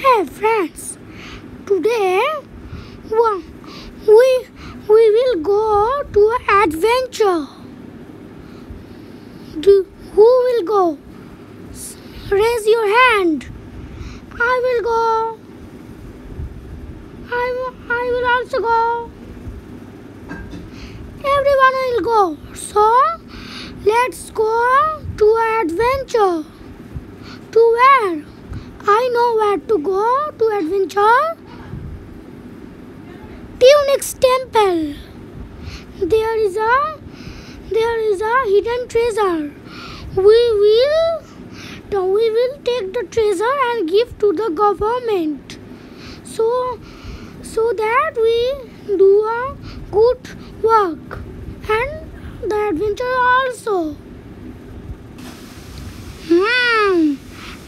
Hey friends, today we we will go to adventure. Do, who will go? Raise your hand. I will go. I, I will also go. Everyone will go. So let's go to adventure. To where? I know where to go to adventure. Tunich's Temple. There is a there is a hidden treasure. We will we will take the treasure and give to the government. So so that we do a good work and the adventure also. Hmm.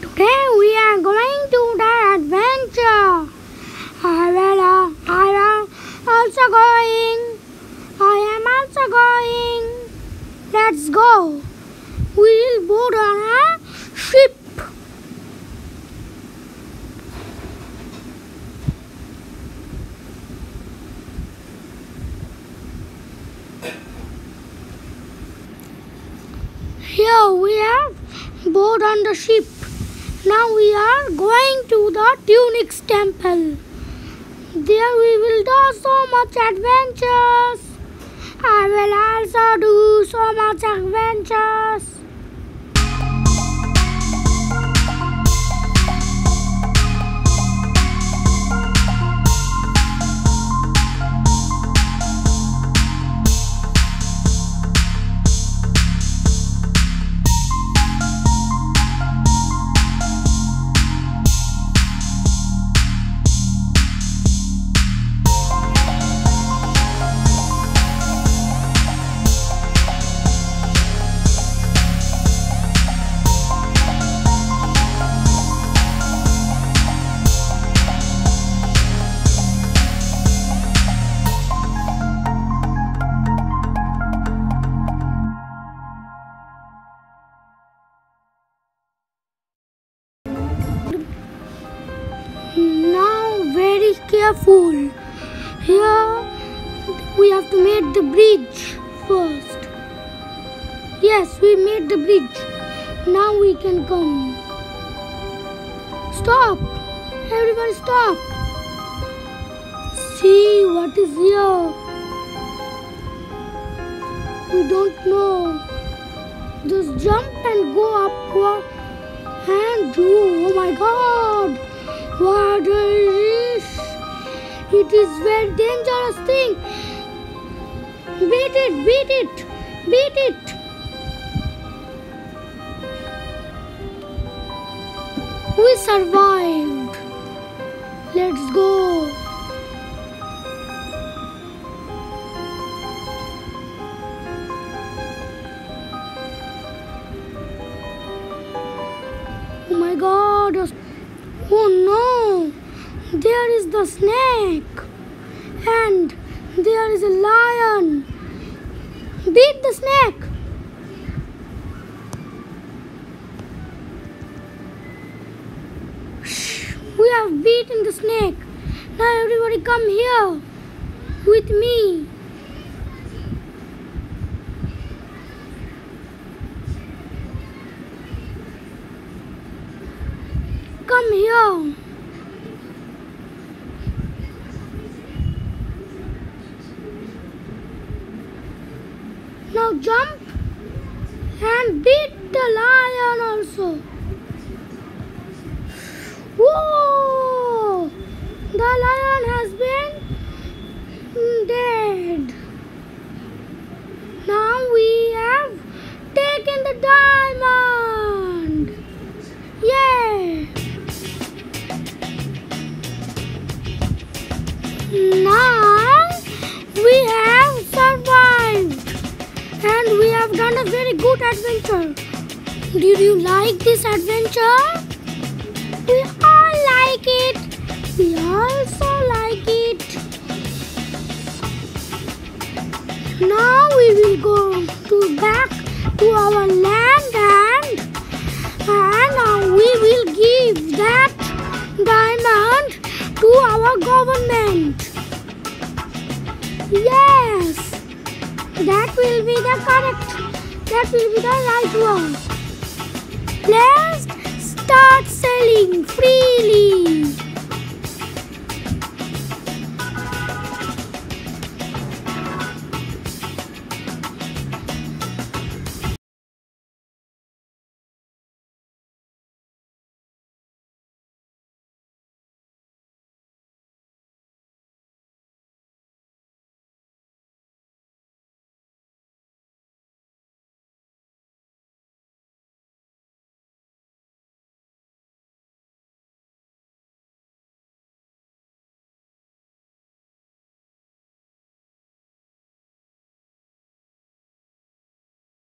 Today we are going to the adventure. I will, uh, I am also going. I am also going. Let's go. We will board on a ship. Here we have board on the ship. Now we are going to the Tunich's temple. There we will do so much adventures. I will also do so much adventures. Careful. Here we have to make the bridge first. Yes, we made the bridge. Now we can come. Stop! Everybody stop! See what is here. We don't know. Just jump and go up and do. Oh my god! What is? It is very dangerous thing. Beat it, beat it, beat it. We survived. Let's go. Oh my god. Oh no. There is the snake. And there is a lion. Beat the snake. We have beaten the snake. Now everybody come here with me. Jump and beat the lion also. Have done a very good adventure. Did you like this adventure? We all like it. We also like it. Now we will go to back to our land and and uh, we will give that diamond to our government. Yes, that will be the correct, that will be the right one. Let's start selling freely.